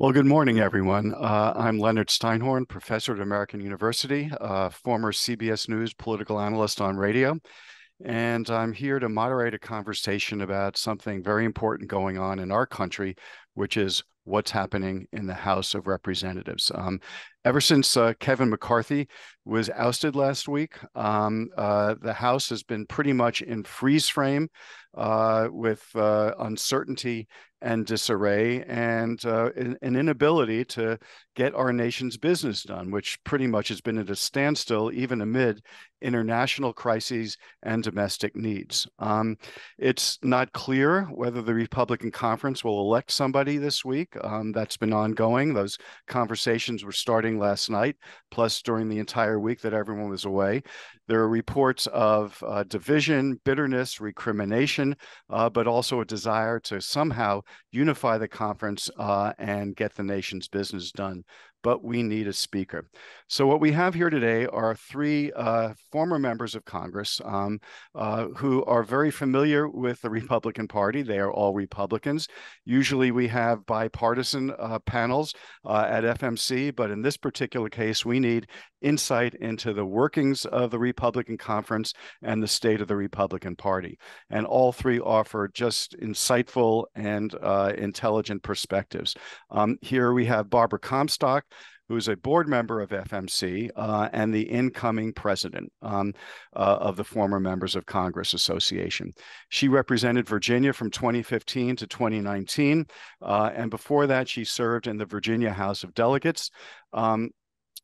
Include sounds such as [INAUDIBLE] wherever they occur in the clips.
Well, good morning, everyone. Uh, I'm Leonard Steinhorn, professor at American University, uh, former CBS News political analyst on radio, and I'm here to moderate a conversation about something very important going on in our country, which is what's happening in the House of Representatives. Um, ever since uh, Kevin McCarthy was ousted last week, um, uh, the House has been pretty much in freeze frame uh, with uh, uncertainty and disarray and uh, an inability to get our nation's business done, which pretty much has been at a standstill even amid international crises and domestic needs. Um, it's not clear whether the Republican conference will elect somebody this week. Um, that's been ongoing. Those conversations were starting last night, plus during the entire week that everyone was away. There are reports of uh, division, bitterness, recrimination, uh, but also a desire to somehow unify the conference uh, and get the nation's business done but we need a speaker. So what we have here today are three uh, former members of Congress um, uh, who are very familiar with the Republican Party. They are all Republicans. Usually we have bipartisan uh, panels uh, at FMC, but in this particular case, we need insight into the workings of the Republican Conference and the state of the Republican Party. And all three offer just insightful and uh, intelligent perspectives. Um, here we have Barbara Comstock, who's a board member of FMC uh, and the incoming president um, uh, of the former Members of Congress Association. She represented Virginia from 2015 to 2019, uh, and before that, she served in the Virginia House of Delegates. Um,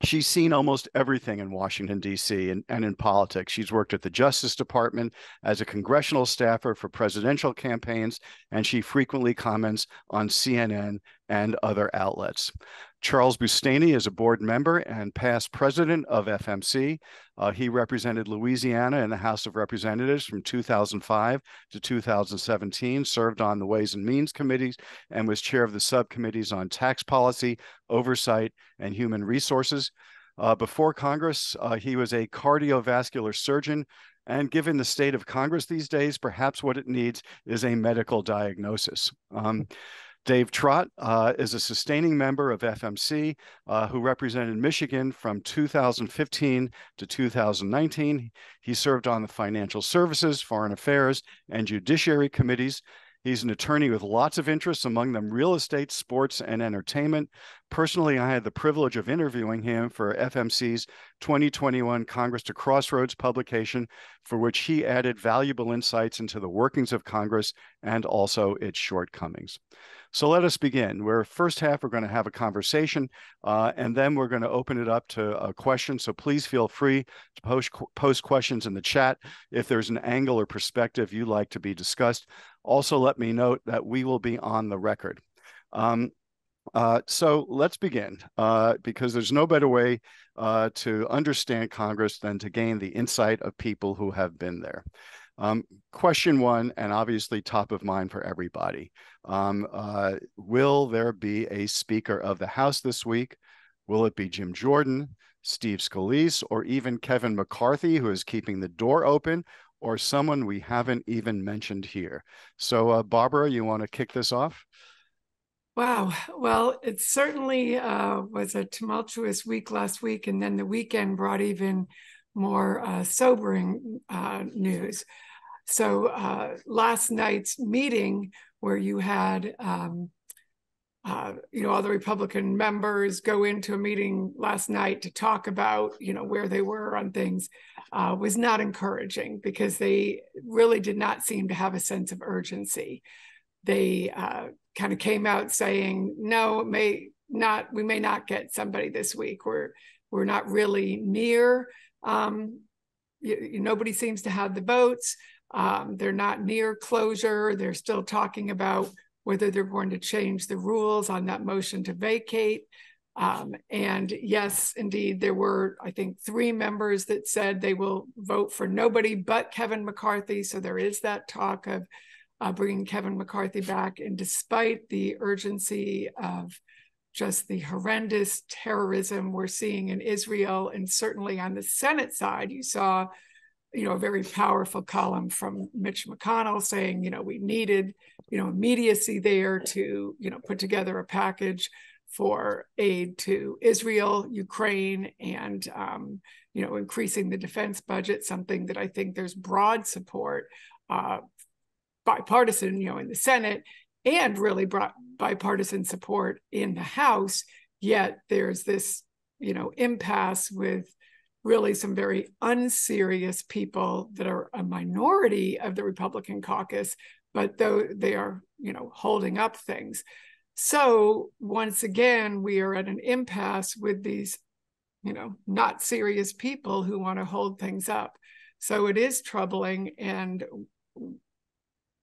she's seen almost everything in Washington, D.C. And, and, in politics. She's worked at the Justice Department as a congressional staffer for presidential campaigns, and she frequently comments on CNN and other outlets. Charles Boustany is a board member and past president of FMC. Uh, he represented Louisiana in the House of Representatives from 2005 to 2017, served on the Ways and Means Committees, and was chair of the subcommittees on tax policy, oversight, and human resources. Uh, before Congress, uh, he was a cardiovascular surgeon and given the state of Congress these days, perhaps what it needs is a medical diagnosis. Um, Dave Trott uh, is a sustaining member of FMC uh, who represented Michigan from 2015 to 2019. He served on the Financial Services, Foreign Affairs, and Judiciary Committees. He's an attorney with lots of interests, among them real estate, sports, and entertainment. Personally, I had the privilege of interviewing him for FMC's 2021 Congress to Crossroads publication, for which he added valuable insights into the workings of Congress and also its shortcomings. So let us begin. We're first half, we're going to have a conversation, uh, and then we're going to open it up to a question. So please feel free to post, post questions in the chat if there's an angle or perspective you'd like to be discussed. Also, let me note that we will be on the record. Um, uh, so let's begin, uh, because there's no better way uh, to understand Congress than to gain the insight of people who have been there. Um, question one, and obviously top of mind for everybody. Um, uh, will there be a Speaker of the House this week? Will it be Jim Jordan, Steve Scalise, or even Kevin McCarthy, who is keeping the door open, or someone we haven't even mentioned here? So, uh, Barbara, you want to kick this off? Wow. Well, it certainly uh, was a tumultuous week last week, and then the weekend brought even more uh, sobering uh, news. So uh, last night's meeting where you had, um, uh, you know, all the Republican members go into a meeting last night to talk about, you know, where they were on things uh, was not encouraging because they really did not seem to have a sense of urgency. They uh, kind of came out saying, no, may not, we may not get somebody this week. We're, we're not really near. Um, you, nobody seems to have the votes. Um, they're not near closure. They're still talking about whether they're going to change the rules on that motion to vacate. Um, and yes, indeed, there were, I think, three members that said they will vote for nobody but Kevin McCarthy. So there is that talk of uh, bringing Kevin McCarthy back. And despite the urgency of just the horrendous terrorism we're seeing in Israel, and certainly on the Senate side, you saw you know, a very powerful column from Mitch McConnell saying, you know, we needed, you know, immediacy there to, you know, put together a package for aid to Israel, Ukraine, and um, you know increasing the defense budget, something that I think there's broad support, uh, bipartisan, you know, in the Senate, and really brought bipartisan support in the House. Yet there's this you know impasse with really some very unserious people that are a minority of the Republican caucus, but though they are, you know, holding up things. So once again, we are at an impasse with these, you know, not serious people who want to hold things up. So it is troubling. And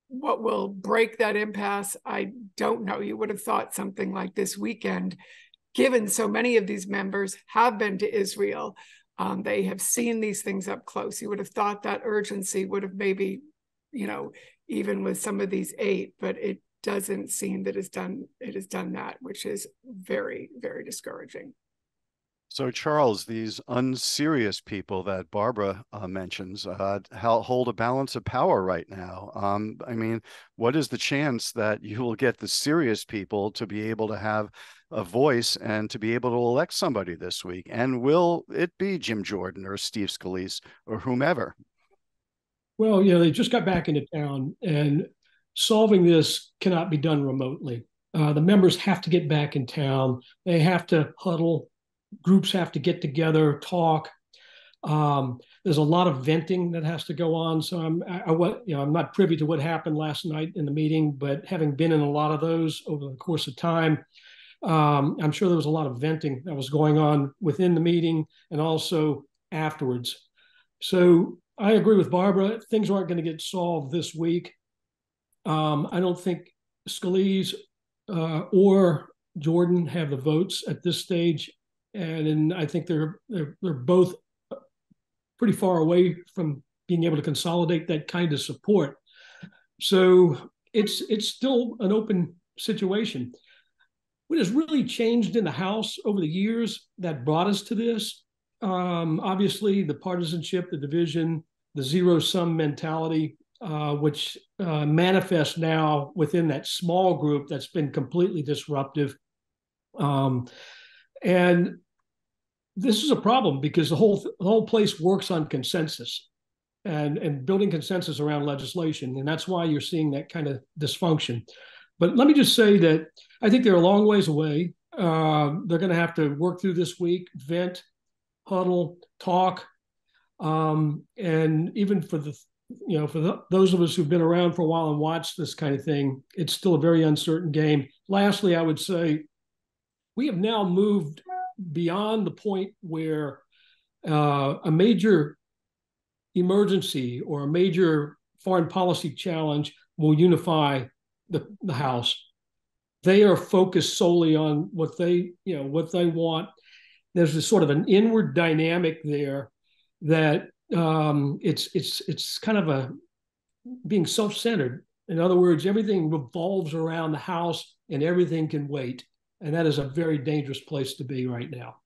what will break that impasse, I don't know. You would have thought something like this weekend, given so many of these members have been to Israel. Um, they have seen these things up close. You would have thought that urgency would have maybe, you know, even with some of these eight, but it doesn't seem that it's done it has done that, which is very, very discouraging. So, Charles, these unserious people that Barbara uh, mentions uh, hold a balance of power right now. Um, I mean, what is the chance that you will get the serious people to be able to have a voice and to be able to elect somebody this week? And will it be Jim Jordan or Steve Scalise or whomever? Well, you know, they just got back into town, and solving this cannot be done remotely. Uh, the members have to get back in town. They have to huddle. Groups have to get together, talk. Um, there's a lot of venting that has to go on. So I'm, I, I, you know, I'm not privy to what happened last night in the meeting, but having been in a lot of those over the course of time, um, I'm sure there was a lot of venting that was going on within the meeting and also afterwards. So I agree with Barbara. Things aren't going to get solved this week. Um, I don't think Scalise uh, or Jordan have the votes at this stage, and, and I think they're, they're they're both pretty far away from being able to consolidate that kind of support. So it's it's still an open situation. What has really changed in the House over the years that brought us to this um, obviously, the partisanship, the division, the zero sum mentality, uh, which uh, manifests now within that small group that's been completely disruptive. Um, and this is a problem because the whole the whole place works on consensus and and building consensus around legislation, and that's why you're seeing that kind of dysfunction. But let me just say that I think they're a long ways away. Uh, they're going to have to work through this week, vent, huddle, talk, um, and even for the you know for the, those of us who've been around for a while and watched this kind of thing, it's still a very uncertain game. Lastly, I would say we have now moved beyond the point where uh, a major emergency or a major foreign policy challenge will unify the, the House. They are focused solely on what they, you know, what they want there's this sort of an inward dynamic there that um, it's it's it's kind of a being self-centered. In other words, everything revolves around the house and everything can wait. And that is a very dangerous place to be right now.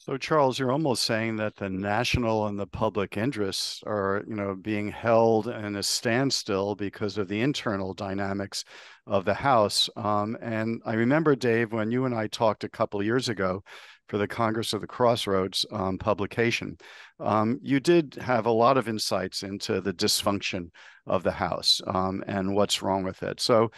So Charles, you're almost saying that the national and the public interests are, you know, being held in a standstill because of the internal dynamics of the House. Um, and I remember, Dave, when you and I talked a couple years ago, for the Congress of the Crossroads um, publication. Um, you did have a lot of insights into the dysfunction of the House um, and what's wrong with it. So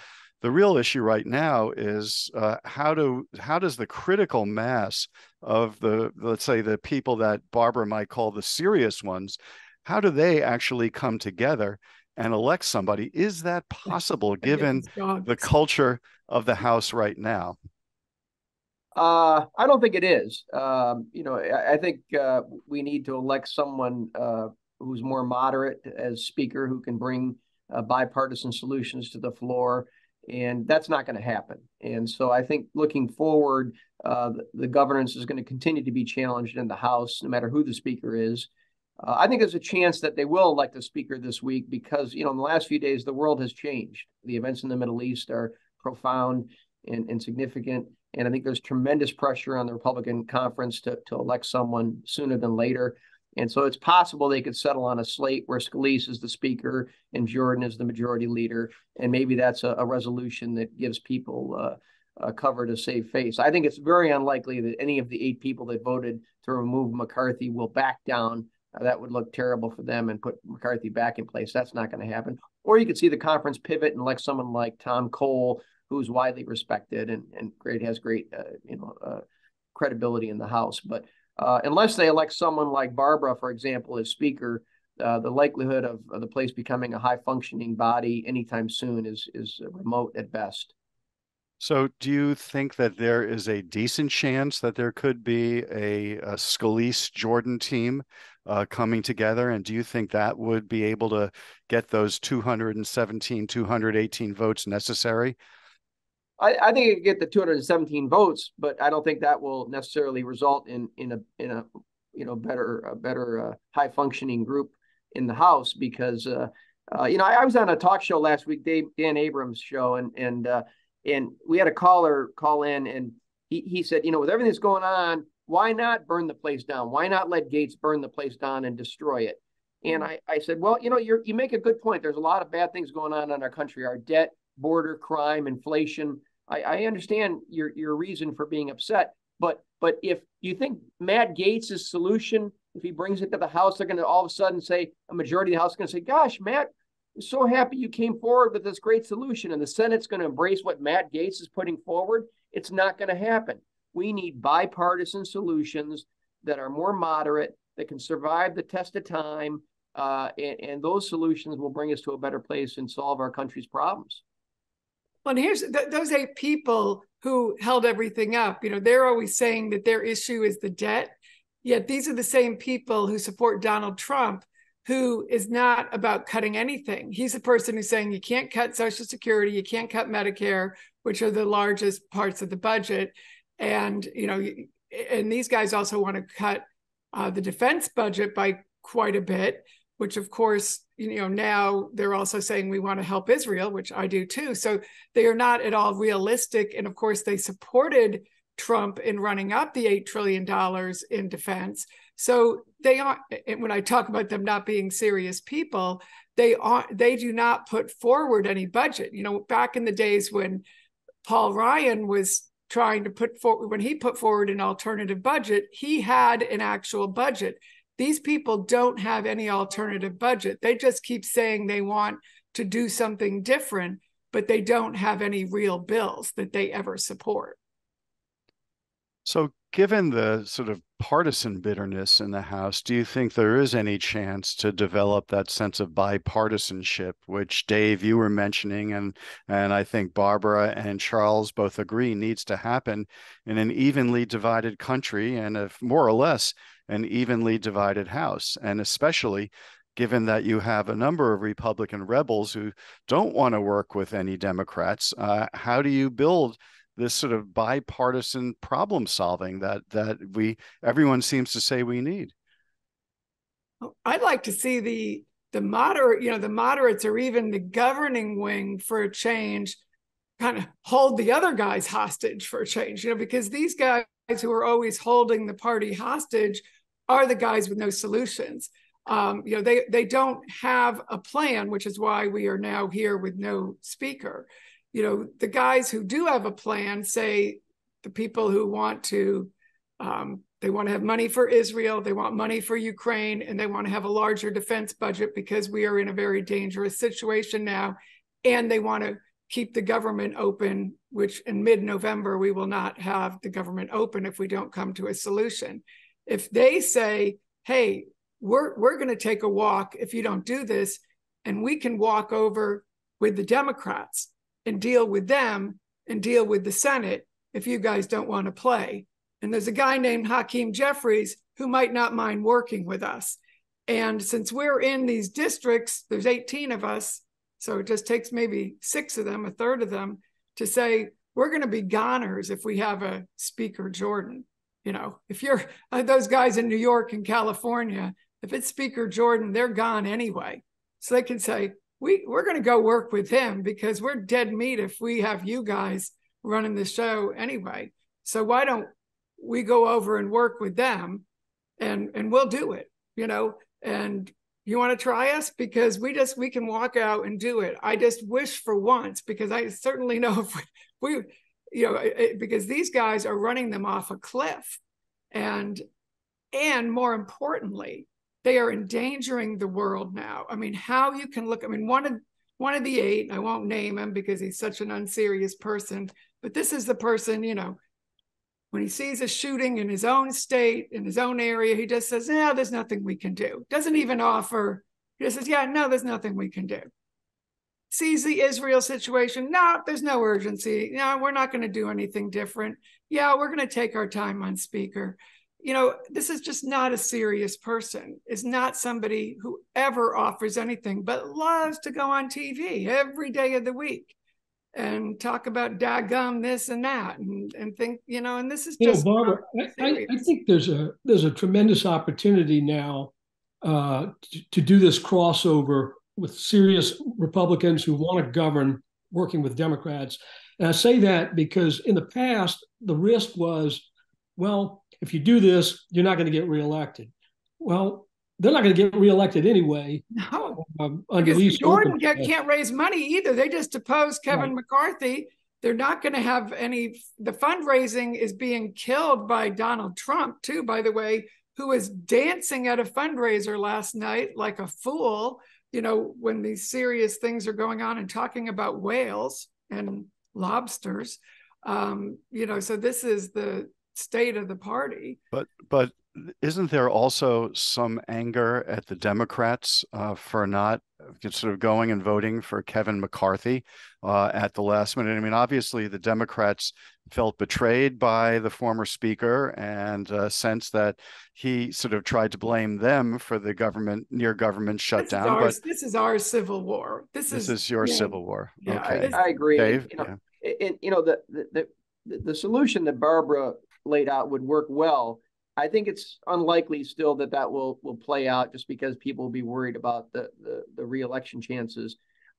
the real issue right now is uh, how do how does the critical mass of the let's say the people that Barbara might call the serious ones, how do they actually come together and elect somebody? Is that possible given the culture of the House right now? Uh, I don't think it is. Um, you know, I, I think uh, we need to elect someone uh, who's more moderate as speaker, who can bring uh, bipartisan solutions to the floor, and that's not going to happen. And so, I think looking forward, uh, the, the, governance is going to continue to be challenged in the House, no matter who the speaker is. Uh, I think there's a chance that they will elect a speaker this week because, you know, in the last few days, the world has changed. The events in the Middle East are profound and, and significant. And I think there's tremendous pressure on the Republican conference to, to elect someone sooner than later. And so it's possible they could settle on a slate where Scalise is the speaker and Jordan is the majority leader. And maybe that's a, a resolution that gives people uh, uh, cover to save face. I think it's very unlikely that any of the eight people that voted to remove McCarthy will back down. Uh, that would look terrible for them and put McCarthy back in place. That's not going to happen. Or you could see the conference pivot and elect someone like Tom Cole, who's widely respected and, and great has great uh, you know uh, credibility in the House. But uh, unless they elect someone like Barbara, for example, as Speaker, uh, the likelihood of, of, the place becoming a high functioning body anytime soon is is remote at best. So, do you think that there is a decent chance that there could be a, a Scalise Jordan team uh, coming together? And do you think that would be able to get those 217, 218 votes necessary? I, I think it could get the 217 votes, but I don't think that will necessarily result in in a in a you know better a better uh, high functioning group in the House because uh, uh, you know I, I, was on a talk show last week, Dave, Dan Abrams show, and and uh, and we had a caller call in and he, he said, you know, with everything that's going on, why not burn the place down? Why not let Gaetz burn the place down and destroy it? And I, I said, well, you know, you you make a good point. There's a lot of bad things going on in our country, our debt, border crime, inflation. I, I understand your your reason for being upset, but but if you think Matt Gaetz' solution, if he brings it to the House, they're going to all of a sudden say a majority of the House is going to say, "Gosh, Matt, so happy you came forward with this great solution and the Senate's going to embrace what Matt Gaetz is putting forward. It's not going to happen. We need bipartisan solutions that are more moderate, that can survive the test of time, uh, and, and, those solutions will bring us to a better place and solve our country's problems. Well, and here's th- those eight people who held everything up. You know, they're always saying that their issue is the debt. Yet these are the same people who support Donald Trump who is not about cutting anything. He's the person who's saying you can't cut Social Security, you can't cut Medicare, which are the largest parts of the budget. And, you know, and these guys also want to cut uh, the defense budget by quite a bit, which of course, you know, now they're also saying we want to help Israel, which I do too. So they are not at all realistic. And of course, they supported Trump in running up the $8 trillion in defense. So they are when I talk about them not being serious people, they are they do not put forward any budget. You know, back in the days when Paul Ryan was trying to put forward when he put forward an alternative budget, he had an actual budget. These people don't have any alternative budget. They just keep saying they want to do something different, but they don't have any real bills that they ever support. So, given the sort of partisan bitterness in the House, do you think there is any chance to develop that sense of bipartisanship, which Dave you were mentioning, and and I think Barbara and Charles both agree needs to happen in an evenly divided country and if more or less an evenly divided House, and especially given that you have a number of Republican rebels who don't want to work with any Democrats, uh, how do you build this sort of bipartisan problem solving that that we everyone seems to say we need. I'd like to see the the moderate, you know, the moderates or even the governing wing for a change kind of hold the other guys hostage for a change, you know, because these guys who are always holding the party hostage are the guys with no solutions. Um, you know, they they don't have a plan, which is why we are now here with no speaker you know, the guys who do have a plan say the people who want to, um, they want to have money for Israel, they want money for Ukraine, and they want to have a larger defense budget because we are in a very dangerous situation now. And they want to keep the government open, which in mid November, we will not have the government open if we don't come to a solution. If they say, hey, we're, we're going to take a walk if you don't do this, and we can walk over with the Democrats and deal with them and deal with the Senate if you guys don't want to play. And there's a guy named Hakeem Jeffries who might not mind working with us. And since we're in these districts, there's 18 of us. So it just takes maybe six of them, a third of them, to say, we're going to be goners if we have a Speaker Jordan. You know, if you're uh, those guys in New York and California, if it's Speaker Jordan, they're gone anyway. So they can say, we we're going to go work with him because we're dead meat if we have you guys running the show anyway. So why don't we go over and work with them and and we'll do it, you know? And you want to try us because we just we can walk out and do it. I just wish for once because I certainly know [LAUGHS] if we, we you know, it, because these guys are running them off a cliff. And and more importantly, they are endangering the world now. I mean, how you can look, I mean, one of one of the eight, I won't name him because he's such an unserious person, but this is the person, you know, when he sees a shooting in his own state, in his own area, he just says, Yeah, there's nothing we can do. Doesn't even offer, he just says, Yeah, no, there's nothing we can do. Sees the Israel situation. No, there's no urgency. No, we're not going to do anything different. Yeah, we're going to take our time on speaker you know, this is just not a serious person. Is not somebody who ever offers anything, but loves to go on TV every day of the week and talk about daggum this and that and, and think, you know, and this is you just know, Barbara, I, I, think there's a there's a tremendous opportunity now uh, to, to do this crossover with serious Republicans who want to govern working with Democrats. And I say that because in the past, the risk was, well, if you do this, you're not going to get reelected. Well, they're not going to get reelected anyway. No, um, under these Jordan can't raise money either. They just deposed Kevin right. McCarthy. They're not going to have any. The fundraising is being killed by Donald Trump too. By the way, who was dancing at a fundraiser last night like a fool. You know, when these serious things are going on and talking about whales and lobsters. Um, you know, so this is the state of the party. But but isn't there also some anger at the Democrats uh, for not sort of going and voting for Kevin McCarthy uh, at the last minute? I mean, obviously the Democrats felt betrayed by the former speaker and uh, sensed that he sort of tried to blame them for the government near government shutdown. This our, but this is our civil war. This, this is, is your yeah, civil war. Yeah, okay, I, I agree. Dave, you know, yeah. and, you know the, the the the solution that Barbara laid out would work well. I think it's unlikely still that that will will play out just because people will be worried about the the, the reelection chances.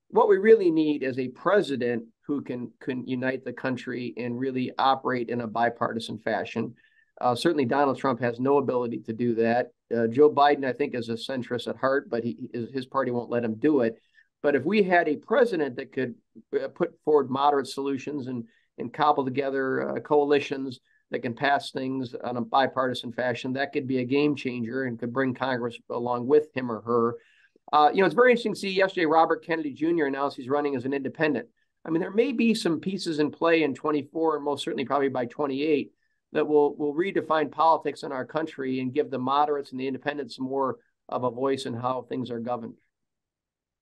What we really need is a president who can can unite the country and really operate in a bipartisan fashion. Uh, certainly, Donald Trump has no ability to do that. Uh, Joe Biden, I think, is a centrist at heart, but he, his party won't let him do it. But if we had a president that could uh, put forward moderate solutions and and cobble together uh, coalitions that can pass things on a bipartisan fashion, that could be a game changer and could bring Congress along with him or her. Uh, you know, it's very interesting to see yesterday Robert Kennedy Jr. announced he's running as an independent. I mean, there may be some pieces in play in 24 and most certainly probably by 28 that will will redefine politics in our country and give the moderates and the independents more of a voice in how things are governed.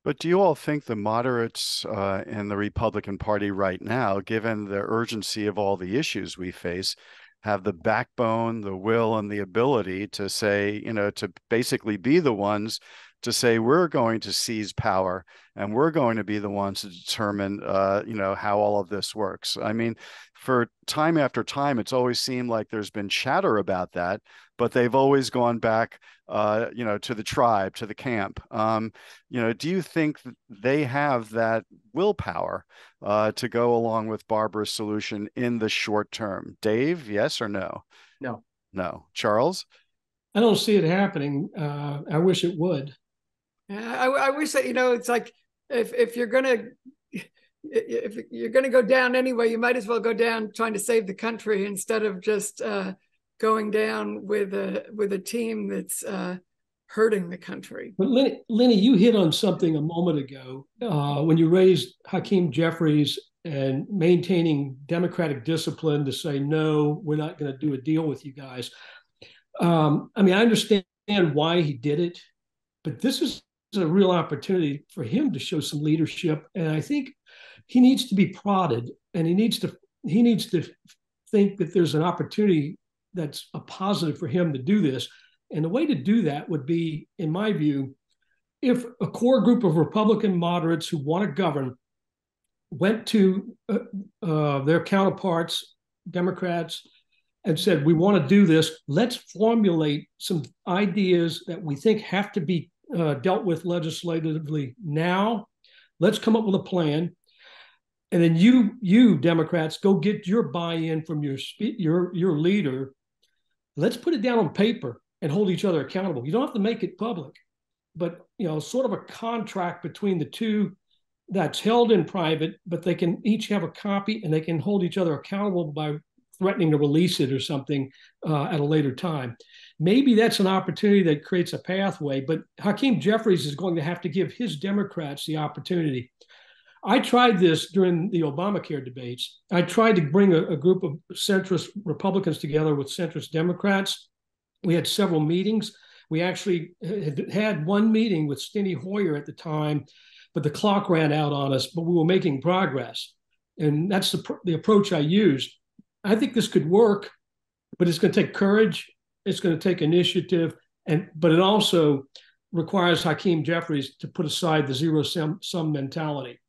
But do you all think the moderates uh, in the Republican Party right now, given the urgency of all the issues we face, have the backbone, the will, and the ability to say, you know, to basically be the ones to say we're going to seize power and we're going to be the ones to determine, uh, you know, how all of this works. I mean, for time after time, it's always seemed like there's been chatter about that, but they've always gone back, uh, you know, to the tribe, to the camp. Um, you know, do you think they have that willpower uh, to go along with Barbara's solution in the short term? Dave, yes or no? No. No. Charles? I don't see it happening. Uh, I wish it would. I, I wish that you know it's like if if you're gonna if you're gonna go down anyway, you might as well go down trying to save the country instead of just uh, going down with a with a team that's uh, hurting the country. But Lenny, Lenny, you hit on something a moment ago uh, when you raised Hakeem Jeffries and maintaining democratic discipline to say no, we're not going to do a deal with you guys. Um, I mean, I understand why he did it, but this is a real opportunity for him to show some leadership. And I think he needs to be prodded and he needs to he needs to think that there's an opportunity that's a positive for him to do this. And the way to do that would be, in my view, if a core group of Republican moderates who want to govern went to uh, uh, their counterparts, Democrats, and said, We want to do this. Let's formulate some ideas that we think have to be uh, dealt with legislatively now. Let's come up with a plan, and then you, you Democrats, go get your buy-in from your your your leader. Let's put it down on paper and hold each other accountable. You don't have to make it public, but you know, sort of a contract between the two that's held in private, but they can each have a copy and they can hold each other accountable by threatening to release it or something uh, at a later time. Maybe that's an opportunity that creates a pathway, but Hakeem Jeffries is going to have to give his Democrats the opportunity. I tried this during the Obamacare debates. I tried to bring a, a group of centrist Republicans together with centrist Democrats. We had several meetings. We actually had had one meeting with Steny Hoyer at the time, but the clock ran out on us, but we were making progress. And that's the, the approach I used. I think this could work, but it's going to take courage. It's going to take initiative, and but it also requires Hakeem Jeffries to put aside the zero sum, sum mentality.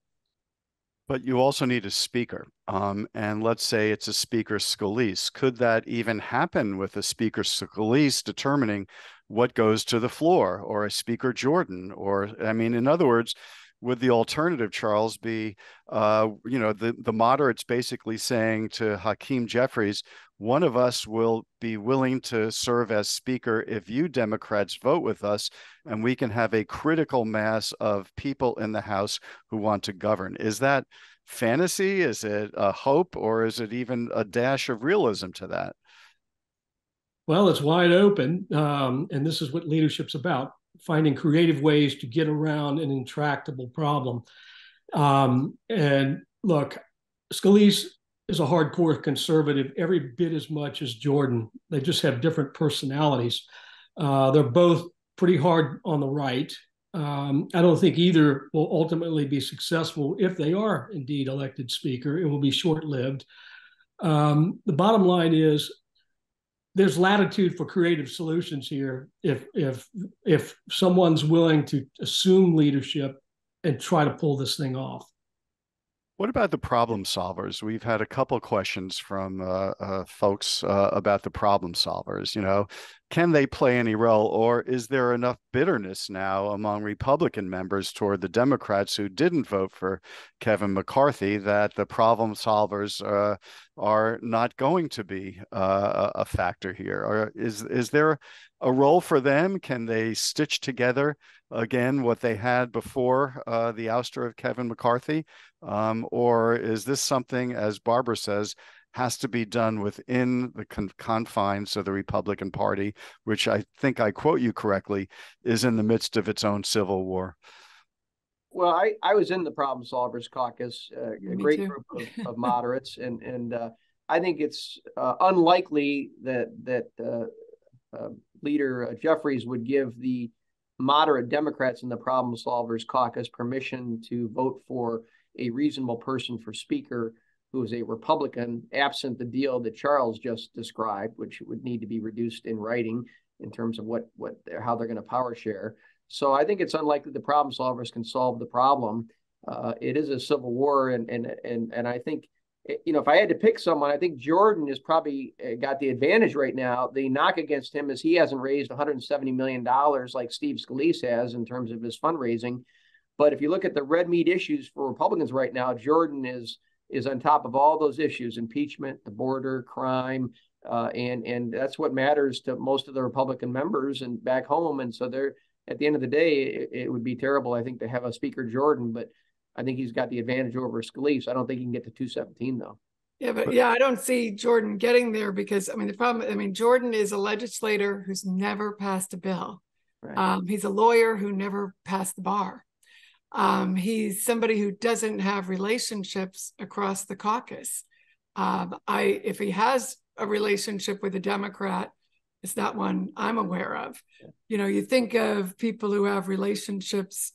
But you also need a speaker. Um, and let's say it's a speaker Scalise. Could that even happen with a speaker Scalise determining what goes to the floor or a speaker Jordan? Or, I mean, in other words, would the alternative, Charles, be, uh, you know, the, the moderates basically saying to Hakeem Jeffries, one of us will be willing to serve as speaker if you Democrats vote with us, and we can have a critical mass of people in the House who want to govern. Is that fantasy? Is it a hope, or is it even a dash of realism to that? Well, it's wide open, um, and this is what leadership's about finding creative ways to get around an intractable problem. Um, and look, Scalise is a hardcore conservative every bit as much as Jordan. They just have different personalities. Uh, they're both pretty hard on the right. Um, I don't think either will ultimately be successful if they are indeed elected speaker. It will be short lived. Um, the bottom line is there's latitude for creative solutions here if if if someone's willing to assume leadership and try to pull this thing off. What about the problem solvers? We've had a couple questions from uh, uh, folks uh, about the problem solvers. You know, can they play any role, or is there enough bitterness now among Republican members toward the Democrats who didn't vote for Kevin McCarthy that the problem solvers uh, are not going to be uh, a factor here? Or is is there a role for them? Can they stitch together again what they had before uh, the ouster of Kevin McCarthy? Um, or is this something, as Barbara says, has to be done within the con- confines of the Republican Party, which I think I quote you correctly, is in the midst of its own civil war? Well, I, I was in the Problem Solvers Caucus, uh, a great too. group of, [LAUGHS] of moderates, and and uh, I think it's uh, unlikely that that uh, uh, leader uh, Jeffries would give the moderate Democrats in the Problem Solvers Caucus permission to vote for a reasonable person for Speaker who is a Republican, absent the deal that Charles just described, which would need to be reduced in writing in terms of what what how they're going to power share. So I think it's unlikely the problem solvers can solve the problem. Uh, it is a civil war, and and and and I think Eh, you know, if I had to pick someone, I think Jordan is probably eh, got the advantage right now. The knock against him is he hasn't raised 170 million dollars like Steve Scalise has in terms of his fundraising. But if you look at the red meat issues for Republicans right now, Jordan is is on top of all those issues: impeachment, the border, crime, uh, and and that's what matters to most of the Republican members and back home. And so they're at the end of the day, it, it would be terrible, I think, to have a Speaker Jordan, but I think he's got the advantage over Scalise. I don't think he can get to 217 though. Yeah, but yeah, I don't see Jordan getting there because I mean the problem. I mean Jordan is a legislator who's never passed a bill. Right. Um, he's a lawyer who never passed the bar. Um, he's somebody who doesn't have relationships across the caucus. Um, I if he has a relationship with a Democrat, it's not one I'm aware of. You know, you think of people who have relationships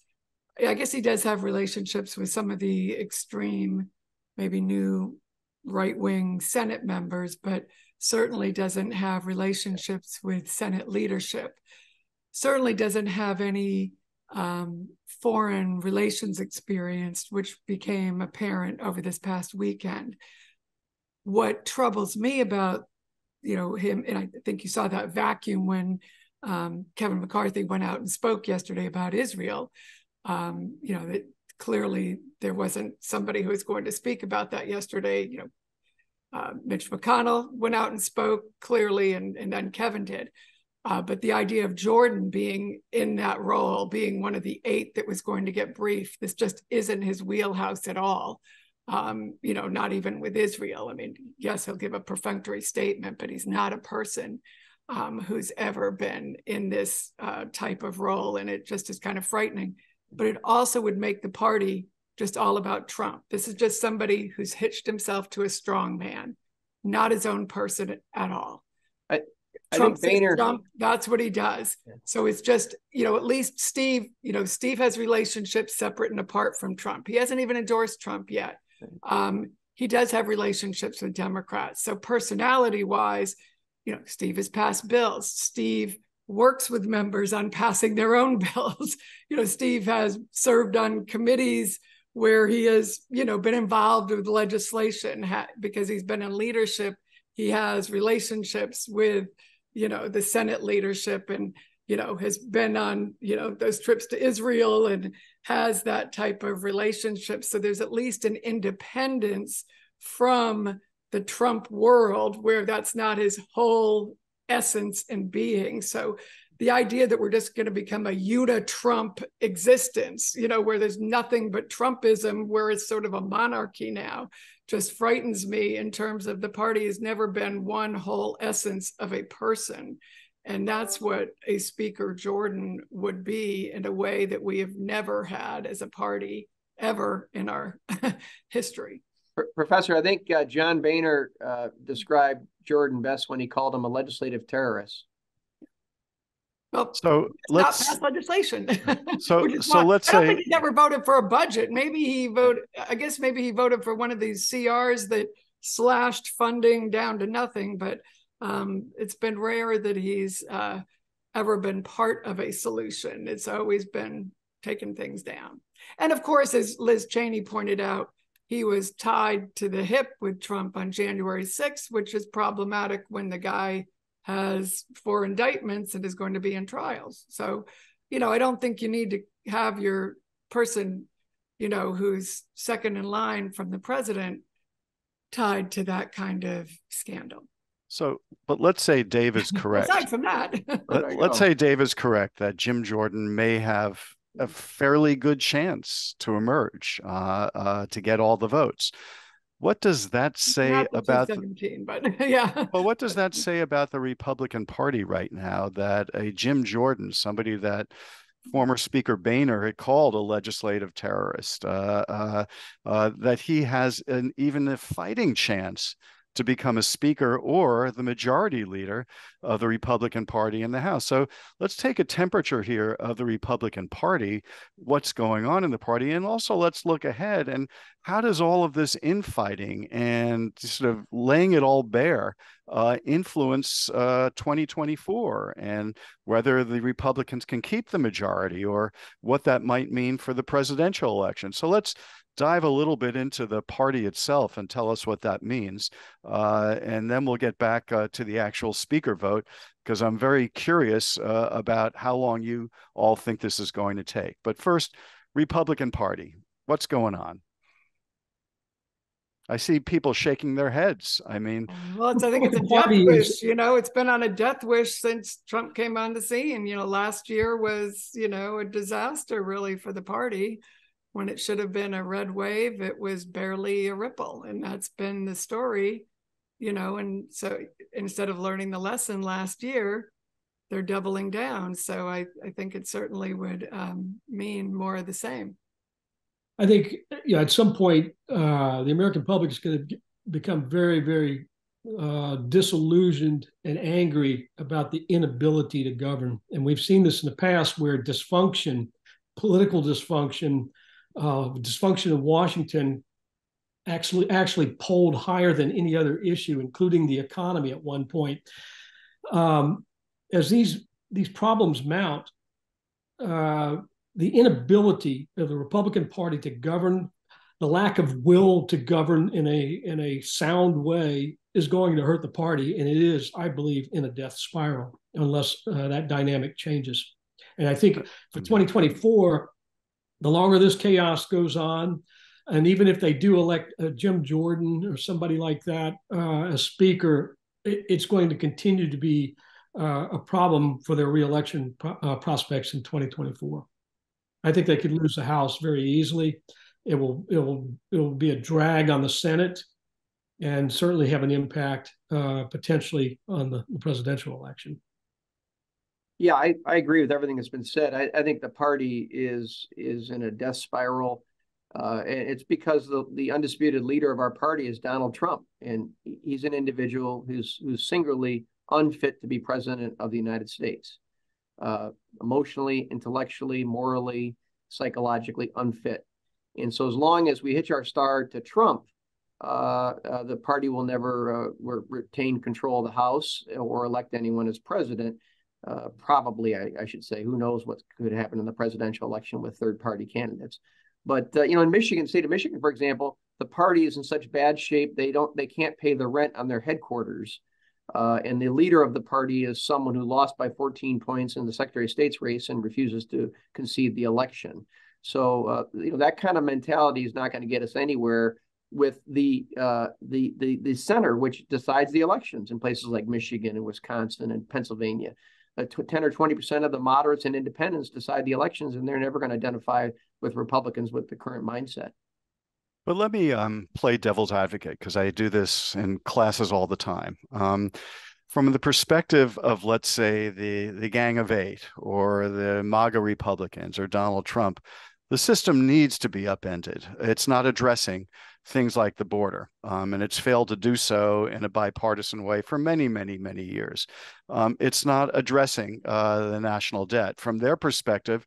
I guess he does have relationships with some of the extreme, maybe new right wing Senate members, but certainly doesn't have relationships with Senate leadership. Certainly doesn't have any um, foreign relations experience, which became apparent over this past weekend. What troubles me about, you know, him, and I think you saw that vacuum when um, Kevin McCarthy went out and spoke yesterday about Israel um, you know, that clearly there wasn't somebody who was going to speak about that yesterday. You know, uh, Mitch McConnell went out and spoke clearly, and, and then Kevin did. Uh, but the idea of Jordan being in that role, being one of the eight that was going to get briefed, this just isn't his wheelhouse at all. Um, you know, not even with Israel. I mean, yes, he'll give a perfunctory statement, but he's not a person um, who's ever been in this uh, type of role. And it just is kind of frightening. But it also would make the party just all about Trump. This is just somebody who's hitched himself to a strong man, not his own person at all. Trump, Boehner, Trump, that's what he does. Yeah. So it's just, you know, at least Steve, you know, Steve has relationships separate and apart from Trump. He hasn't even endorsed Trump yet. Um, he does have relationships with Democrats. So personality wise, you know, Steve has passed bills. Steve works with members on passing their own [LAUGHS] bills. you know, Steve has served on committees where he has, you know, been involved with legislation because he's been in leadership. He has relationships with, you know, the Senate leadership and, you know, has been on, you know, those trips to Israel and has that type of relationship. So there's at least an independence from the Trump world where that's not his whole essence and being. So the idea that we're just going to become a Yuta Trump existence, you know, where there's nothing but Trumpism, where it's sort of a monarchy now, just frightens me in terms of the party has never been one whole essence of a person. And that's what a Speaker Jordan would be in a way that we have never had as a party ever in our [LAUGHS] history. Professor, I think uh, John Boehner uh, described Jordan best when he called him a legislative terrorist. Well, so let's pass legislation. [LAUGHS] So, so let's I say he never voted for a budget. Maybe he voted. I guess maybe he voted for one of these CRs that slashed funding down to nothing. But um, it's been rare that he's uh, ever been part of a solution. It's always been taking things down. And of course, as Liz Cheney pointed out, he was tied to the hip with Trump on January 6th, which is problematic when the guy has four indictments and is going to be in trials. So, you know, I don't think you need to have your person, you know, who's second in line from the president tied to that kind of scandal. So, but let's say Dave is [LAUGHS] correct. Aside from that, Let, us say Dave is correct that Jim Jordan may have a fairly good chance to emerge uh, uh, to get all the votes. What does that say about 17, but [LAUGHS] yeah. well, what does that say about the Republican Party right now that a Jim Jordan, somebody that former Speaker Boehner had called a legislative terrorist, uh, uh, uh, that he has an even a fighting chance to become a speaker or the majority leader of the Republican Party in the House. So let's take a temperature here of the Republican Party, what's going on in the party, and also let's look ahead and how does all of this infighting and sort of laying it all bare uh, influence uh, 2024 and whether the Republicans can keep the majority or what that might mean for the presidential election. So let's dive a little bit into the party itself and tell us what that means. Uh, and then we'll get back uh, to the actual speaker vote because I'm very curious uh, about how long you all think this is going to take. But first, Republican Party, what's going on? I see people shaking their heads. I mean, well, I think it's a [LAUGHS] death wish. You know, it's been on a death wish since Trump came on the scene. You know, last year was, you know, a disaster really for the party when it should have been a red wave, it was barely a ripple. And that's been the story, you know. And so instead of learning the lesson last year, they're doubling down. So I, I think it certainly would um, mean more of the same. I think you know, at some point, uh, the American public is going to become very, very uh, disillusioned and angry about the inability to govern. And we've seen this in the past where dysfunction, political dysfunction, uh, dysfunction in Washington actually actually polled higher than any other issue, including the economy at one point. Um, as these these problems mount, uh, the inability of the Republican Party to govern, the lack of will to govern in a in a sound way is going to hurt the party, and it is, I believe, in a death spiral unless uh, that dynamic changes. And I think for 2024, the longer this chaos goes on, and even if they do elect uh, Jim Jordan or somebody like that uh, as speaker, it, it's going to continue to be uh, a problem for their reelection pro- uh, prospects in 2024. I think they could lose the House very easily. It will it will it will be a drag on the Senate, and certainly have an impact uh, potentially on the, the, presidential election. Yeah, I, I agree with everything that's been said. I, I think the party is is in a death spiral. Uh, and it's because the, the undisputed leader of our party is Donald Trump, and he's an individual who's who's singularly unfit to be president of the United States. Uh, emotionally, intellectually, morally, psychologically unfit. And so, as long as we hitch our star to Trump, uh, uh, the party will never uh, retain control of the House or elect anyone as president. Uh, probably, I, I, should say. Who knows what could happen in the presidential election with third-party candidates? But uh, you know, in Michigan, state of Michigan, for example, the party is in such bad shape they don't they can't pay the rent on their headquarters. Uh, and the leader of the party is someone who lost by 14 points in the Secretary of State's race and refuses to concede the election. So uh, you know that kind of mentality is not going to get us anywhere with the uh, the the the center, which decides the elections in places like Michigan and Wisconsin and Pennsylvania. Uh, 10 or 20 percent of the moderates and independents decide the elections, and they're never going to identify with Republicans with the current mindset. But let me um, play devil's advocate because I do this in classes all the time. Um, from the perspective of, let's say, the, the Gang of Eight or the MAGA Republicans or Donald Trump, the system needs to be upended. It's not addressing things like the border, um, and it's failed to do so in a bipartisan way for many, many, many years. Um, it's not addressing uh, the national debt. From their perspective,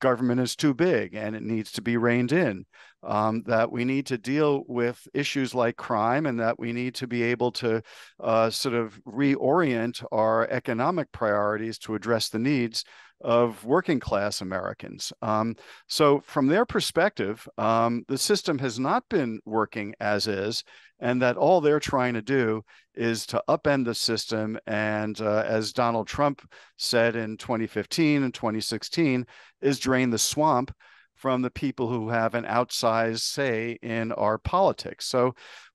government is too big and it needs to be reined in. Um, that we need to deal with issues like crime and that we need to be able to uh, sort of reorient our economic priorities to address the needs of working class Americans. Um, so, from their perspective, um, the system has not been working as is, and that all they're trying to do is to upend the system. And uh, as Donald Trump said in 2015 and 2016, is drain the swamp from the people who have an outsized say in our politics. So,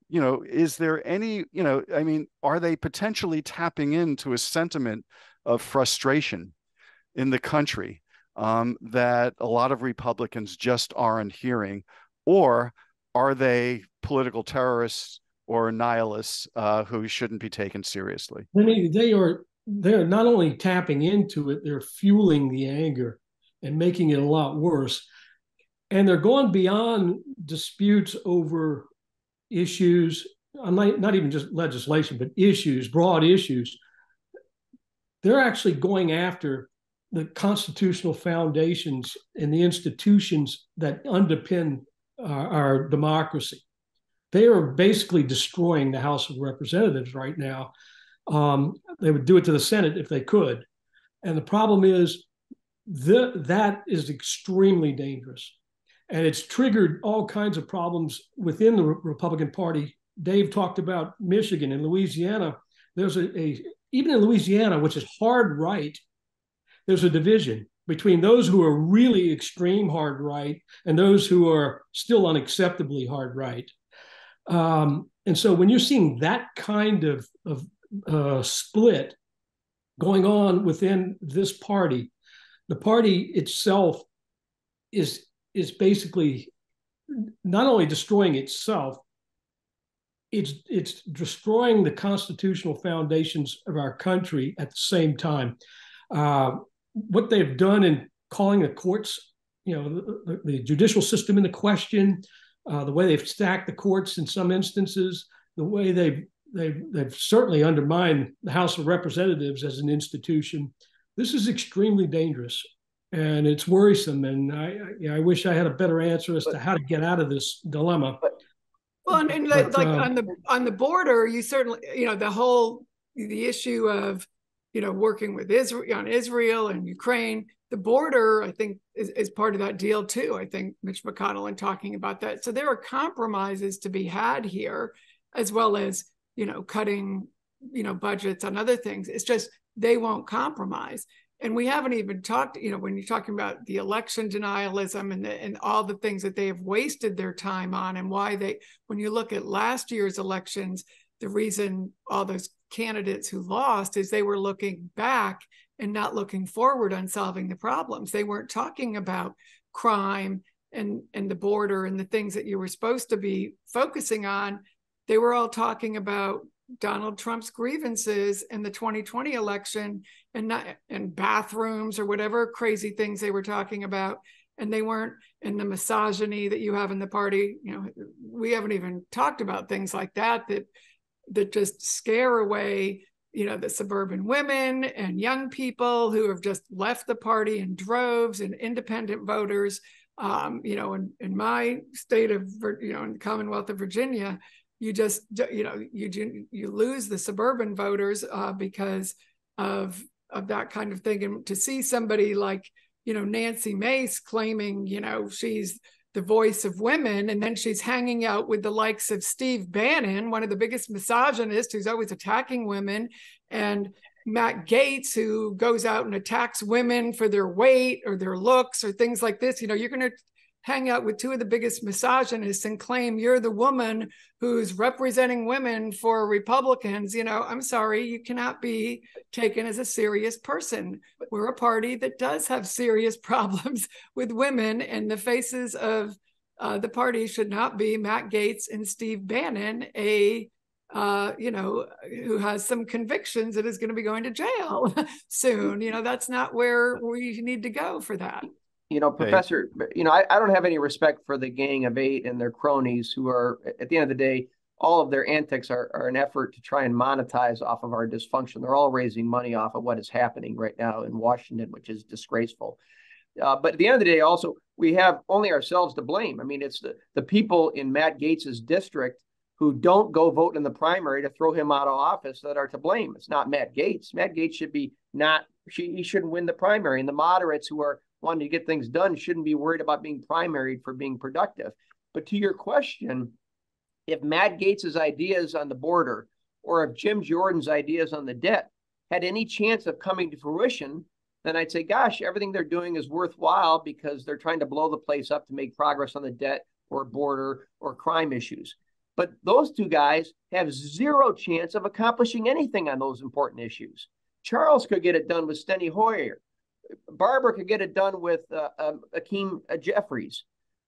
you know, is there any, you know, I mean, are they potentially tapping into a sentiment of frustration in the country um, that a lot of Republicans just aren't hearing? Or are they political terrorists or nihilists uh, who shouldn't be taken seriously? They, they are they're not only tapping into it, they're fueling the anger and making it a lot worse. And they're going beyond disputes over issues, not even just legislation, but issues, broad issues. They're actually going after the constitutional foundations and the institutions that underpin our, our democracy. They are basically destroying the House of Representatives right now. Um, they would do it to the Senate if they could. And the problem is the, that is extremely dangerous. And it's triggered all kinds of problems within the Republican Party. Dave talked about Michigan and Louisiana. There's a, a even in Louisiana, which is hard right, there's a division between those who are really extreme hard right and those who are still unacceptably hard right. Um, and so when you're seeing that kind of, of uh, split going on within this party, the party itself is is basically not only destroying itself, it's it's destroying the constitutional foundations of our country at the same time. Uh, what they've done in calling the courts, you know, the, the judicial system into question, uh, the way they've stacked the courts in some instances, the way they've they've they've certainly undermined the House of Representatives as an institution. This is extremely dangerous, and it's worrisome. And I I, I wish I had a better answer as to how to get out of this dilemma. Well, and, and but, like uh, on the on the border, you certainly you know the whole the issue of you know, working with Israel on Israel and Ukraine. The border, I think, is, is part of that deal too. I think Mitch McConnell and talking about that. So there are compromises to be had here, as well as you know, cutting you know budgets on other things. It's just they won't compromise. And we haven't even talked, you know, when you're talking about the election denialism and the, and all the things that they have wasted their time on, and why they, when you look at last year's elections, the reason all those candidates who lost is they were looking back and not looking forward on solving the problems. They weren't talking about crime and and the border and the things that you were supposed to be focusing on. They were all talking about Donald Trump's grievances in the 2020 election and not and bathrooms or whatever crazy things they were talking about. And they weren't in the misogyny that you have in the party. You know we haven't even talked about things like that that that just scare away you know the suburban women and young people who have just left the party in droves and independent voters um, you know in, in my state of you know in the commonwealth of virginia you just you know you you lose the suburban voters uh, because of of that kind of thing. And to see somebody like you know Nancy Mace claiming you know she's the voice of women and then she's hanging out with the likes of Steve Bannon one of the biggest misogynists who's always attacking women and Matt Gaetz who goes out and attacks women for their weight or their looks or things like this. You know you're going to hang out with two of the biggest misogynists and claim you're the woman who's representing women for Republicans, you know, I'm sorry, you cannot be taken as a serious person. We're a party that does have serious [LAUGHS] problems with women, and the faces of uh, the party should not be Matt Gaetz and Steve Bannon, a uh, you know, who has some convictions that is going to be going to jail [LAUGHS] soon. You know, that's not where we need to go for that you know, Professor, you know, I, I don't have any respect for the Gang of Eight and their cronies who are, at the end of the day, all of their antics are, are an effort to try and monetize off of our dysfunction. They're all raising money off of what is happening right now in Washington, which is disgraceful. Uh, but at the end of the day, also, we have only ourselves to blame. I mean, it's the, the people in Matt Gaetz's district who don't go vote in the primary to throw him out of office that are to blame. It's not Matt Gaetz. Matt Gaetz should be not, she, he shouldn't win the primary. And the moderates who are wanting to get things done shouldn't be worried about being primaried for being productive. But to your question, if Matt Gaetz's ideas on the border or if Jim Jordan's ideas on the debt had any chance of coming to fruition, then I'd say, gosh, everything they're doing is worthwhile because they're trying to blow the place up to make progress on the debt or border or crime issues. But those two guys have zero chance of accomplishing anything on those important issues. Charles could get it done with Steny Hoyer. Barbara could get it done with uh, um, Hakeem uh, Jeffries.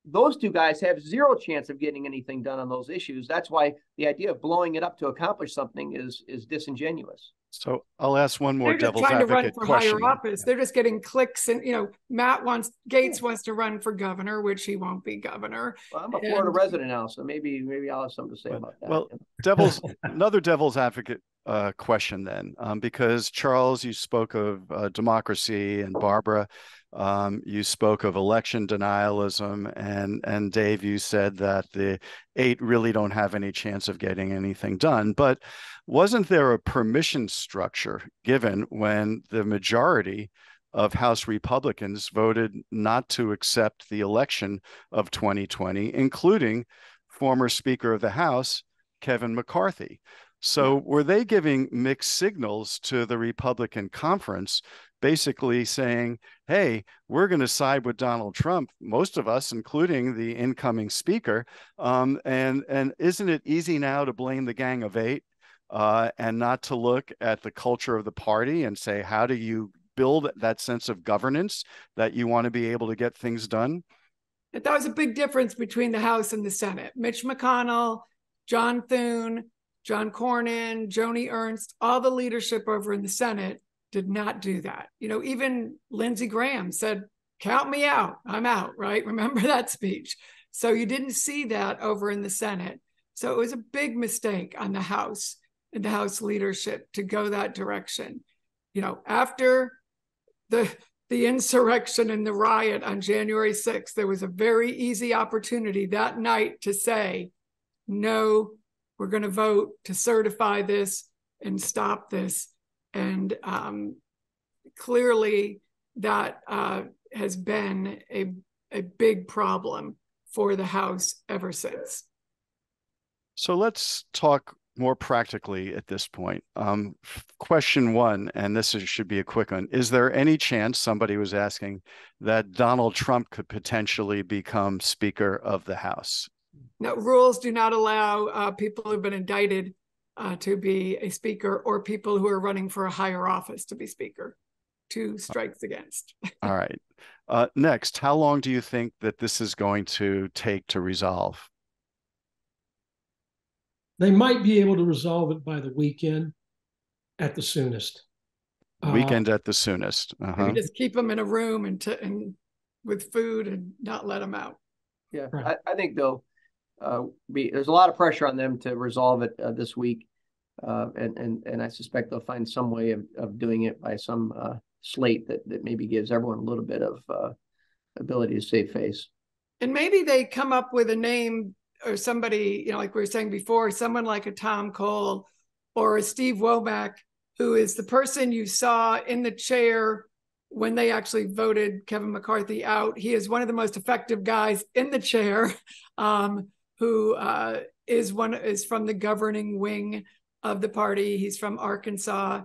Those two guys have zero chance of getting anything done on those issues. That's why the idea of blowing it up to accomplish something is is disingenuous. So I'll ask one more They're just devil's trying to run for question. higher office. They're just getting clicks, and you know, Matt wants Gaetz wants to run for governor, which he won't be governor. Well, I'm a Florida And- resident now, so maybe maybe I'll have something to say Well- about that. well, Devil's [LAUGHS] another devil's advocate uh, question then, um, because Charles, you spoke of uh, democracy, and Barbara, um, you spoke of election denialism, and and Dave, you said that the eight really don't have any chance of getting anything done. But wasn't there a permission structure given when the majority of House Republicans voted not to accept the election of 2020, including former Speaker of the House, Kevin McCarthy? So were they giving mixed signals to the Republican conference, basically saying, hey, we're going to side with Donald Trump, most of us, including the incoming speaker. Um, and, and isn't it easy now to blame the Gang of Eight uh, and not to look at the culture of the party and say, how do you build that sense of governance that you want to be able to get things done? That was a big difference between the House and the Senate. Mitch McConnell, John Thune, John Cornyn, Joni Ernst, all the leadership over in the Senate did not do that. You know, even Lindsey Graham said, Count me out. I'm out, right? [LAUGHS] Remember that speech. So you didn't see that over in the Senate. So it was a big mistake on the House and the House leadership to go that direction. You know, after the the insurrection and the riot on January 6th, there was a very easy opportunity that night to say, no, we're going to vote to certify this and stop this. And um, clearly, that uh, has been a, a big problem for the House ever since. So let's talk more practically at this point. Um, question one, and this is, should be a quick one. Is there any chance somebody was asking that Donald Trump could potentially become Speaker of the House? No, rules do not allow uh, people who've been indicted uh, to be a speaker or people who are running for a higher office to be speaker. Two strikes against. [LAUGHS] All right. Uh, next, how long do you think that this is going to take to resolve? They might be able to resolve it by the weekend at the soonest. Uh, weekend uh, at the soonest. Uh-huh. Just keep them in a room and, t- and with food and not let them out. Yeah, right. I, I, think they'll be. There's a lot of pressure on them to resolve it uh, this week, uh, and and and I suspect they'll find some way of, of doing it by some uh, slate that that maybe gives everyone a little bit of uh, ability to save face. And maybe they come up with a name or somebody, you know, like we were saying before, someone like a Tom Cole or a Steve Womack, who is the person you saw in the chair when they actually voted Kevin McCarthy out. He is one of the most effective guys in the chair, [LAUGHS] um, who uh, is one is from the governing wing of the party. He's from Arkansas,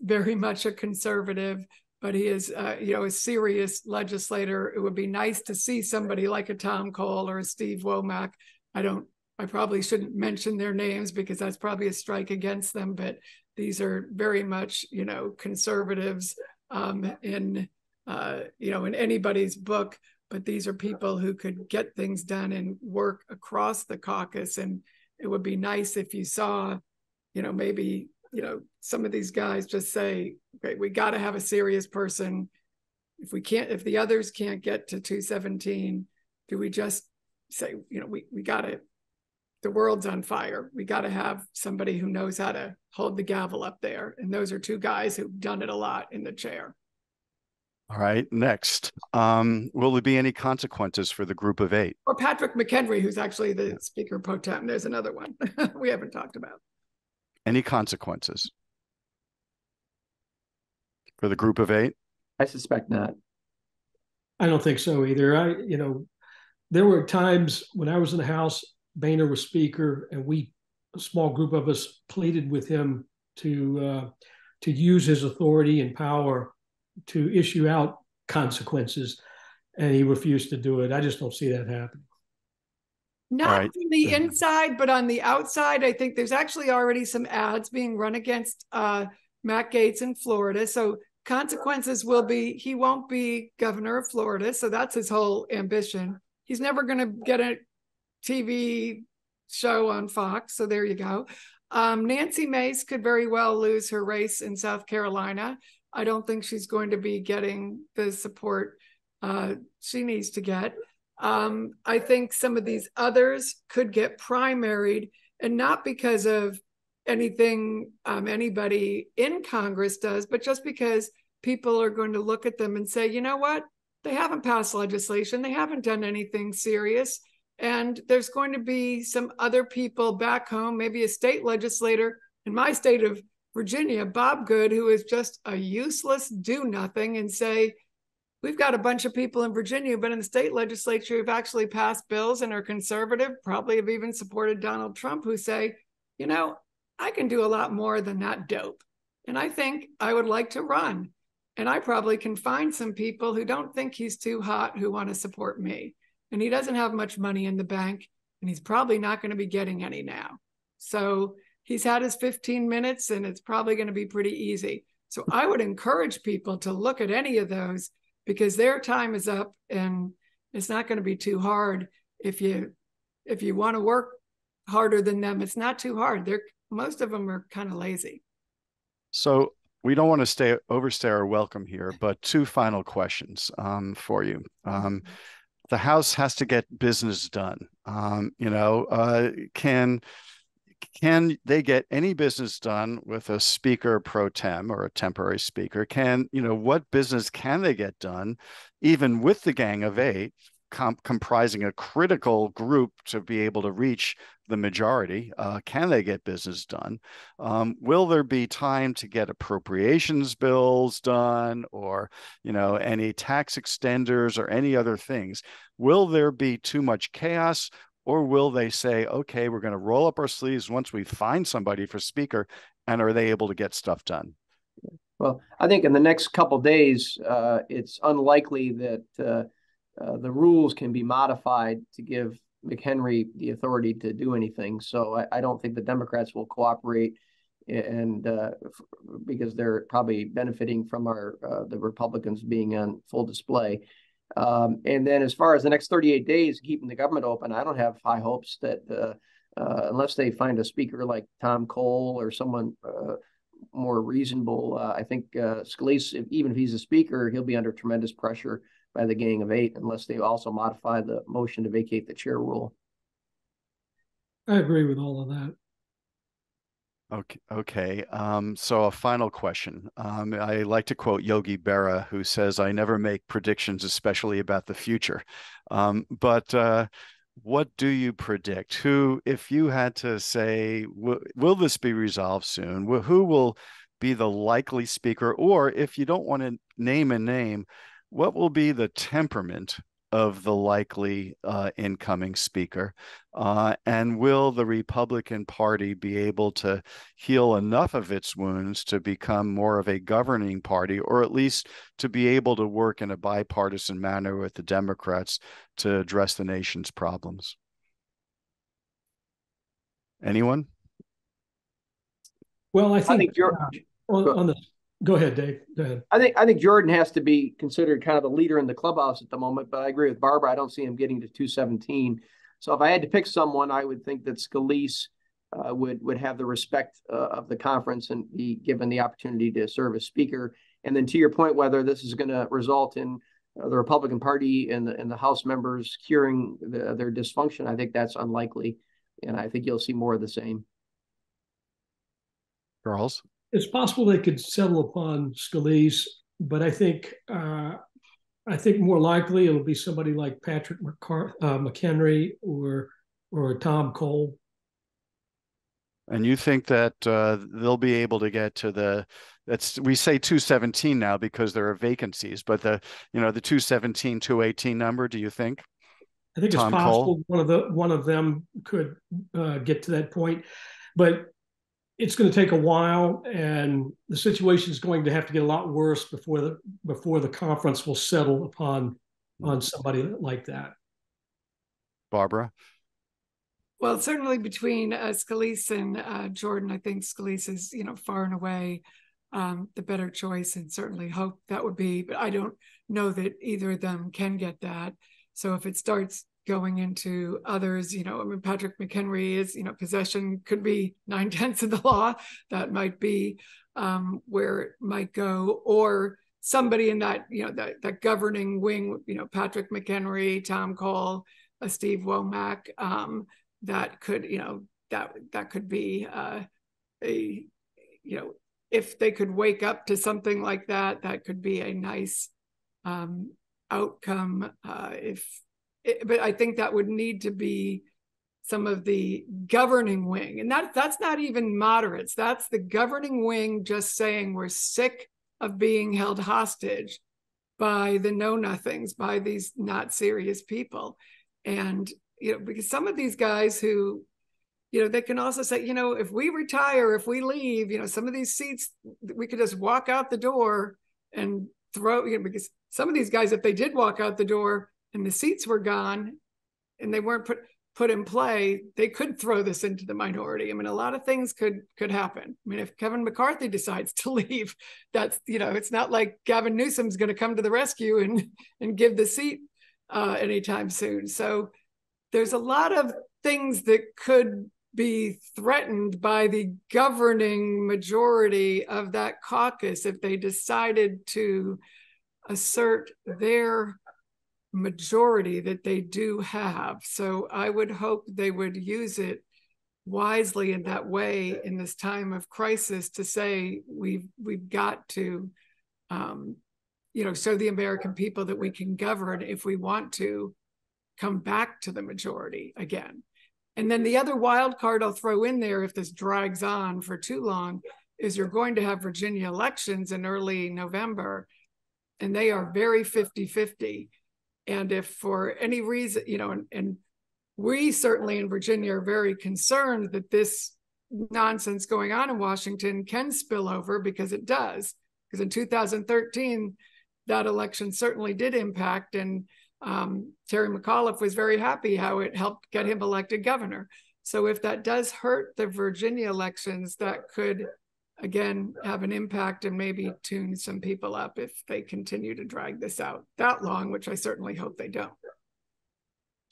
very much a conservative, but he is, uh, you know, a serious legislator. It would be nice to see somebody like a Tom Cole or a Steve Womack. I don't. I probably shouldn't mention their names because that's probably a strike against them. But these are very much, you know, conservatives um, in uh, you know in anybody's book but these are people who could get things done and work across the caucus and it would be nice if you saw you know maybe you know some of these guys just say okay we got to have a serious person if we can't if the others can't get to 217 do we just say you know we, we got to the world's on fire we got to have somebody who knows how to hold the gavel up there. And those are two guys who've done it a lot in the chair. All right, next. Um, will there be any consequences for the group of eight? Or Patrick McHenry, who's actually the speaker pro tem. There's another one [LAUGHS] we haven't talked about. Any consequences for the group of eight? I suspect not. I don't think so either. I, you know, there were times when I was in the House, Boehner was speaker, and we a small group of us pleaded with him to uh, to use his authority and power to issue out consequences, and he refused to do it. I just don't see that happening. Not right. from the inside, but on the outside, I think there's actually already some ads being run against uh, Matt Gaetz in Florida. So consequences will be he won't be governor of Florida. So that's his whole ambition. He's never going to get a TV show on Fox. So there you go. Um, Nancy Mace could very well lose her race in South Carolina. I don't think she's going to be getting the support uh, she needs to get. Um, I think some of these others could get primaried, and not because of anything um, anybody in Congress does, but just because people are going to look at them and say, you know what? They haven't passed legislation, they haven't done anything serious. And there's going to be some other people back home, maybe a state legislator in my state of Virginia, Bob Good, who is just a useless do nothing, and say, We've got a bunch of people in Virginia who've been in the state legislature who've actually passed bills and are conservative, probably have even supported Donald Trump, who say, you know, I can do a lot more than that dope. And I think I would like to run. And I probably can find some people who don't think he's too hot who want to support me and he doesn't have much money in the bank and he's probably not going to be getting any now. So he's had his 15 minutes and it's probably going to be pretty easy. So I would encourage people to look at any of those because their time is up and it's not going to be too hard if you if you want to work harder than them it's not too hard. They're most of them are kind of lazy. So we don't want to stay overstay our welcome here but two final questions um, for you. Um, the House has to get business done. Um, you know, uh, can can they get any business done with a speaker pro tem or a temporary speaker? Can you know what business can they get done, even with the Gang of Eight? comp- comprising a critical group to be able to reach the majority? Uh, can they get business done? Um, will there be time to get appropriations bills done, or you know any tax extenders or any other things? Will there be too much chaos? Or will they say, okay, we're going to roll up our sleeves once we find somebody for speaker, and are they able to get stuff done? Well, I think in the next couple days, uh, it's unlikely that uh, uh, the rules can be modified to give McHenry the authority to do anything. So I, I don't think the Democrats will cooperate and uh, because they're probably benefiting from our uh, the Republicans being on full display. Um, and then as far as the next 38 days keeping the government open, I don't have high hopes that uh, uh unless they find a speaker like Tom Cole or someone uh, more reasonable, uh, I think Scalise, even if he's a speaker, he'll be under tremendous pressure by the Gang of Eight unless they also modify the motion to vacate the chair rule. I agree with all of that. Okay. Okay. Um, so a final question. Um, I like to quote Yogi Berra, who says, "I never make predictions, especially about the future." Um, but uh, what do you predict? Who, if you had to say, will this be resolved soon? Who will be the likely speaker? Or if you don't want to name a name, what will be the temperament of the likely uh, incoming speaker? Uh, and will the Republican Party be able to heal enough of its wounds to become more of a governing party, or at least to be able to work in a bipartisan manner with the Democrats to address the nation's problems? Anyone? Well, I think, I think George, uh, on, on the Go ahead, Dave. Go ahead. I think I think Jordan has to be considered kind of the leader in the clubhouse at the moment, but I agree with Barbara. I don't see him getting to 217. So if I had to pick someone, I would think that Scalise uh, would would have the respect uh, of the conference and be given the opportunity to serve as speaker. And then to your point, whether this is going to result in uh, the Republican Party and the and the House members curing the, their dysfunction, I think that's unlikely, and I think you'll see more of the same. Charles it's possible they could settle upon Scalise, but I think uh, I think more likely it'll be somebody like Patrick McCar- uh, McHenry or or Tom Cole. And you think that uh, they'll be able to get to the that's we say 217 now because there are vacancies, but the you know the 217 218 number, do you think? I think Tom it's possible Cole? one of the one of them could uh, get to that point, but it's going to take a while, and the situation is going to have to get a lot worse before the before the conference will settle upon on somebody like that. Barbara. Well, certainly between uh, Scalise and uh, Jordan, I think Scalise is you know far and away um, the better choice, and certainly hope that would be. But I don't know that either of them can get that. So if it starts going into others. You know, I mean, Patrick McHenry is, you know, possession could be [LAUGHS] nine tenths of the law. That might be um, where it might go, or somebody in that, you know, that, that governing wing, you know, Patrick McHenry, Tom Cole, uh, Steve Womack, um, that could, you know, that that could be uh, a, you know, if they could wake up to something like that, that could be a nice um, outcome. Uh, if it, but I think that would need to be some of the governing wing, and that that's not even moderates. That's the governing wing just saying we're sick of being held hostage by the know nothings, by these not serious people, and you know because some of these guys who you know they can also say you know if we retire if we leave you know some of these seats we could just walk out the door and throw you know because some of these guys if they did walk out the door and the seats were gone and they weren't put put in play, they could throw this into the minority. I mean, a lot of things could could happen. I mean, if Kevin McCarthy decides to [LAUGHS] leave, that's you know, it's not like Gavin Newsom's going to come to the rescue and and give the seat uh, anytime soon. So there's a lot of things that could be threatened by the governing majority of that caucus if they decided to assert their majority that they do have. So I would hope they would use it wisely in that way in this time of crisis to say we've we've got to um, you know show the American people that we can govern if we want to come back to the majority again. And then the other wild card I'll throw in there if this drags on for too long is you're going to have Virginia elections in early November and they are very 50 50 and if for any reason, you know, and, and we certainly in Virginia are very concerned that this nonsense going on in Washington can spill over because it does. Because in 2013, that election certainly did impact. And um, Terry McAuliffe was very happy how it helped get him elected governor. So if that does hurt the Virginia elections, that could again have an impact and maybe tune some people up if they continue to drag this out that long, which I certainly hope they don't.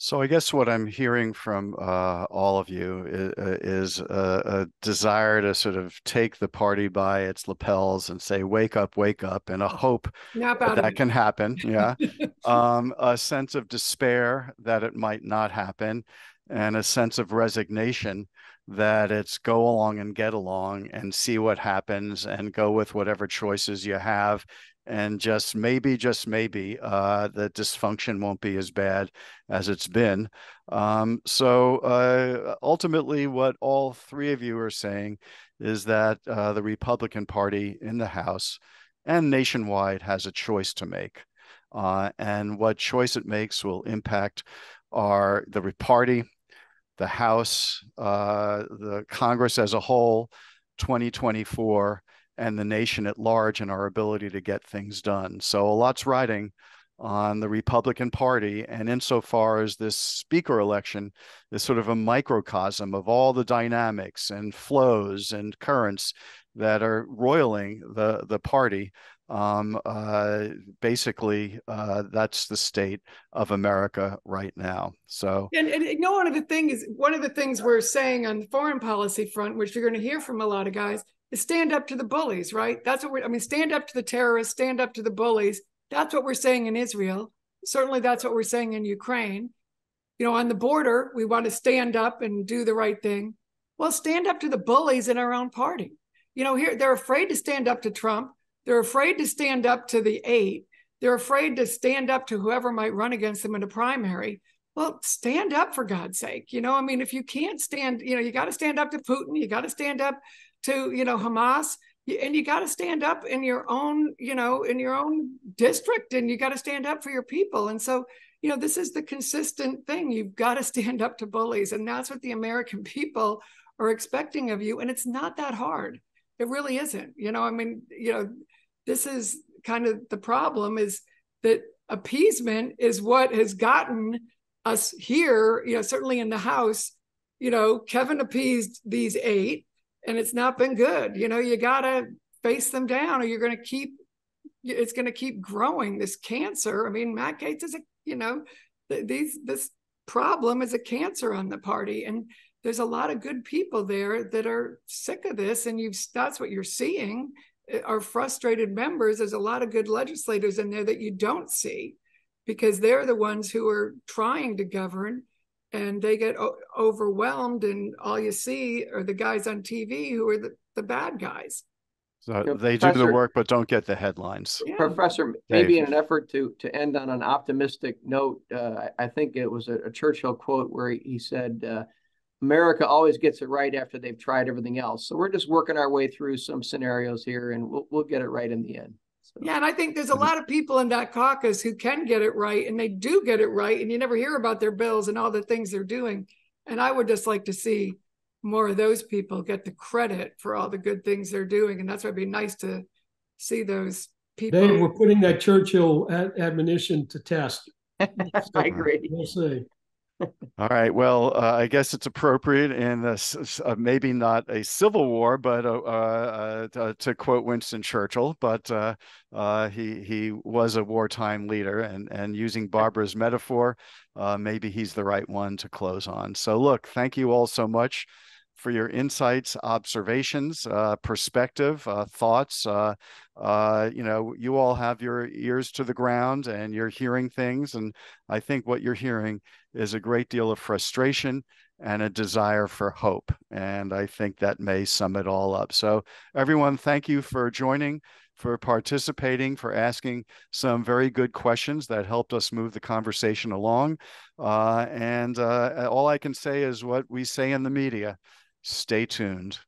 So I guess what I'm hearing from uh, all of you is, uh, is a, a, desire to sort of take the party by its lapels and say, "Wake up, wake up," and a hope that, that can happen. Yeah, [LAUGHS] um, a sense of despair that it might not happen, and a sense of resignation that it's go along and get along and see what happens and go with whatever choices you have and just maybe just maybe uh, the dysfunction won't be as bad as it's been. Um, so uh, ultimately what all three of you are saying is that uh, the republican party in the house and nationwide has a choice to make uh, and what choice it makes will impact our the party the House, uh, the Congress as a whole, 2024, and the nation at large and our ability to get things done. So a lot's riding on the Republican Party. And insofar as this speaker election is sort of a microcosm of all the dynamics and flows and currents that are roiling the, the party, um, uh, basically, uh, that's the state of America right now. So, and, and you know, one of the things, one of the things we're saying on the foreign policy front, which you're going to hear from a lot of guys, is stand up to the bullies, right? That's what we're. I mean, stand up to the terrorists, stand up to the bullies. That's what we're saying in Israel. Certainly, that's what we're saying in Ukraine. You know, on the border, we want to stand up and do the right thing. Well, stand up to the bullies in our own party. You know, here they're afraid to stand up to Trump they're afraid to stand up to the eight. They're afraid to stand up to whoever might run against them in a primary. Well, stand up for God's sake. You know, I mean, if you can't stand, you know, you got to stand up to Putin. You got to stand up to, you know, Hamas and you got to stand up in your own you know in your own district and you got to stand up for your people and so you know this is the consistent thing you've got to stand up to bullies and that's what the american [LAUGHS] people are expecting of you and it's not that hard it really isn't you know i mean you know this is kind of the problem is that appeasement is what has gotten us here, you know, certainly in the House, you know, Kevin appeased these eight and it's not been good. You know, you got to face them down or you're going to keep, it's going to keep growing this cancer. I mean, Matt Gaetz is a, you know, these, this problem is a cancer on the party. And there's a lot of good people there that are sick of this. And you've, that's what you're seeing are frustrated members, there's a lot of good legislators in there that you don't see because they're the ones who are trying to govern and they get o- overwhelmed and all you see are the guys on TV who are the, the bad guys. So they do the work but don't get the headlines. Yeah. Professor, maybe in an effort to to end on an optimistic note, uh, I think it was a, a, Churchill quote where he, he said, uh, America always gets it right after they've tried everything else. So we're just working our way through some scenarios here, and we'll we'll get it right in the end. So. Yeah, and I think there's a lot of people in that caucus who can get it right, and they do get it right, and you never hear about their bills and all the things they're doing. And I would just like to see more of those people get the credit for all the good things they're doing, and that's why it'd be nice to see those people. They were putting that Churchill ad- admonition to test. [LAUGHS] I agree. We'll see. All right. Well, uh, I guess it's appropriate in this, uh, maybe not a civil war, but uh, uh, uh to quote Winston Churchill, but uh, he he was a wartime leader, and and using Barbara's metaphor, maybe he's the right one to close on. So, look, thank you all so much for your insights, observations, uh, perspective, uh, thoughts. Uh, uh, you know, you all have your ears to the ground and you're hearing things. And I think what you're hearing is a great deal of frustration and a desire for hope. And I think that may sum it all up. So, everyone, thank you for joining, for participating, for asking some very good questions that helped us move the conversation along. Uh, and uh, all I can say is what we say in the media stay tuned.